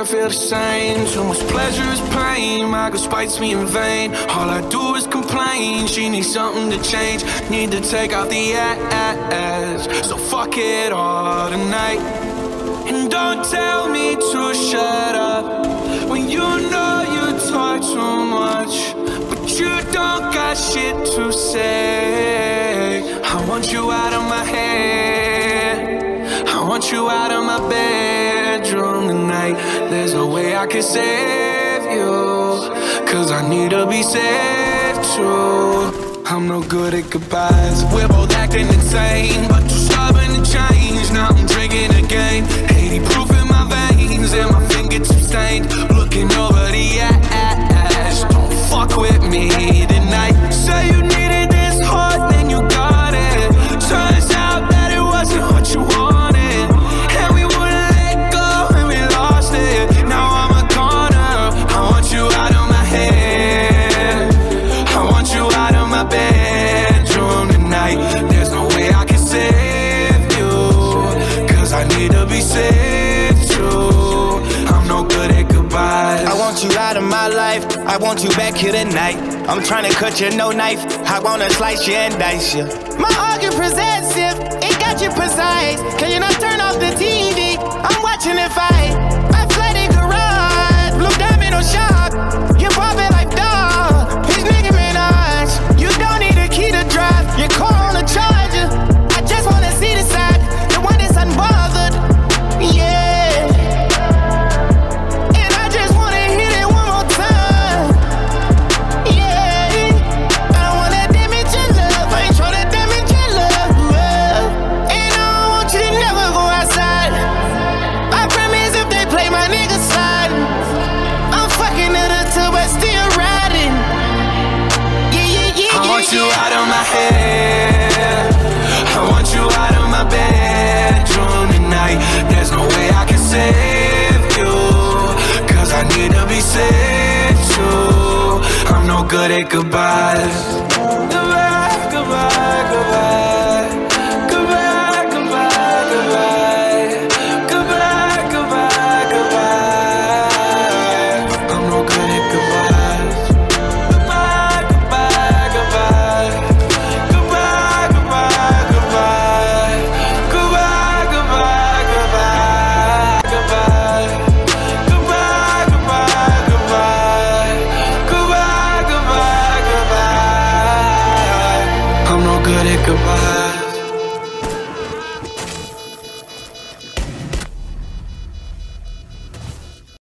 her feel the same. Too much pleasure is pain. My girl spites me in vain. All I do is complain. She needs something to change. Need to take out the ass. So fuck it all tonight. And don't tell me to shut up when you know you talk too much. But you don't got shit to say. I want you out of my head. I want you out of my bedroom tonight. There's no way I can save you. Cause I need to be saved too. I'm no good at goodbyes. We're both acting insane, but too you out of my life. I want you back here tonight. I'm trying to cut you no knife. I wanna slice you and dice you. My argument possessive, it got you precise. Can you not turn head. I want you out of my bedroom tonight. There's no way I can save you. Cause I need to be saved too. I'm no good at goodbyes.